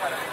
para